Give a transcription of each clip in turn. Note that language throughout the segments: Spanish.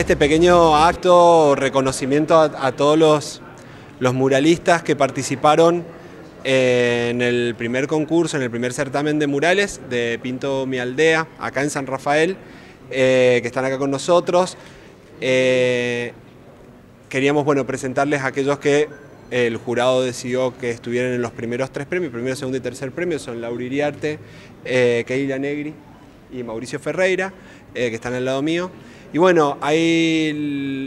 Este pequeño acto, reconocimiento a, todos los, muralistas que participaron en el primer concurso, en el primer certamen de murales de Pinto Mi Aldea, acá en San Rafael, eh, que están acá con nosotros. Eh, queríamos bueno, presentarles a aquellos que el jurado decidió que estuvieran en los primeros tres premios, primero, segundo y tercer premio, son Laura Iriarte, eh, Keila Negri y Mauricio Ferreira, eh, que están al lado mío. Y bueno, ahí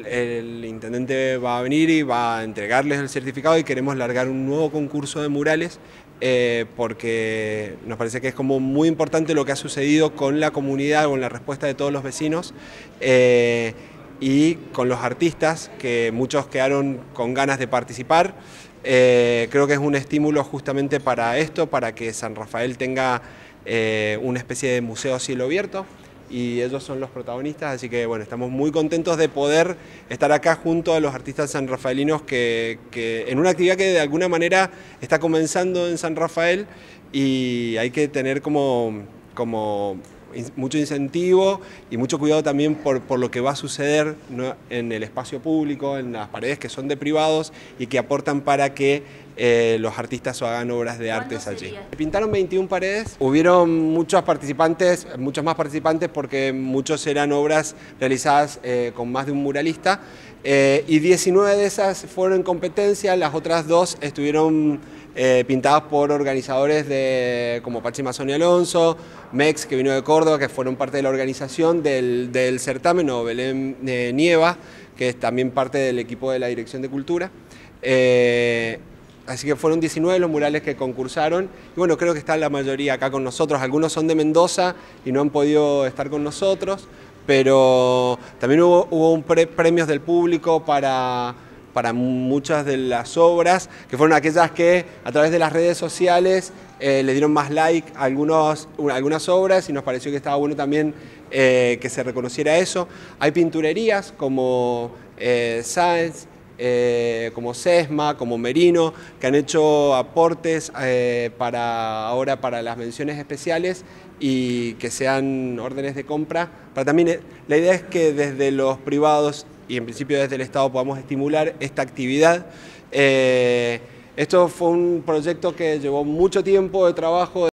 el, intendente va a venir y va a entregarles el certificado y queremos largar un nuevo concurso de murales eh, porque nos parece que es como muy importante lo que ha sucedido con la comunidad, con la respuesta de todos los vecinos eh, y con los artistas, que muchos quedaron con ganas de participar. creo que es un estímulo justamente para esto, para que San Rafael tenga una especie de museo a cielo abierto y ellos son los protagonistas, así que bueno, estamos muy contentos de poder estar acá junto a los artistas sanrafaelinos que, que en una actividad que de alguna manera está comenzando en San Rafael y hay que tener como, como mucho incentivo y mucho cuidado también por, por lo que va a suceder en el espacio público, en las paredes que son de privados y que aportan para que eh, los artistas hagan obras de artes allí. Pintaron 21 paredes, hubieron muchos participantes, muchos más participantes porque muchos eran obras realizadas eh, con más de un muralista eh, y 19 de esas fueron en competencia, las otras dos estuvieron pintadas por organizadores de, como Pachi Mazoni Alonso, Mex que vino de Córdoba, que fueron parte de la organización del, certamen, o Belén Nieva, que es también parte del equipo de la Dirección de Cultura. Así que fueron 19 los murales que concursaron y bueno, creo que está la mayoría acá con nosotros. Algunos son de Mendoza y no han podido estar con nosotros, pero también hubo, hubo premios del público para, para muchas de las obras, que fueron aquellas que a través de las redes sociales eh, le dieron más like a algunos, algunas obras y nos pareció que estaba bueno también eh, que se reconociera eso. Hay pinturerías como eh, Sáenz, eh, como Sesma, como Merino, que han hecho aportes eh, para ahora para las menciones especiales y que sean órdenes de compra. Para también, eh, la idea es que desde los privados y en principio desde el Estado podamos estimular esta actividad. esto fue un proyecto que llevó mucho tiempo de trabajo.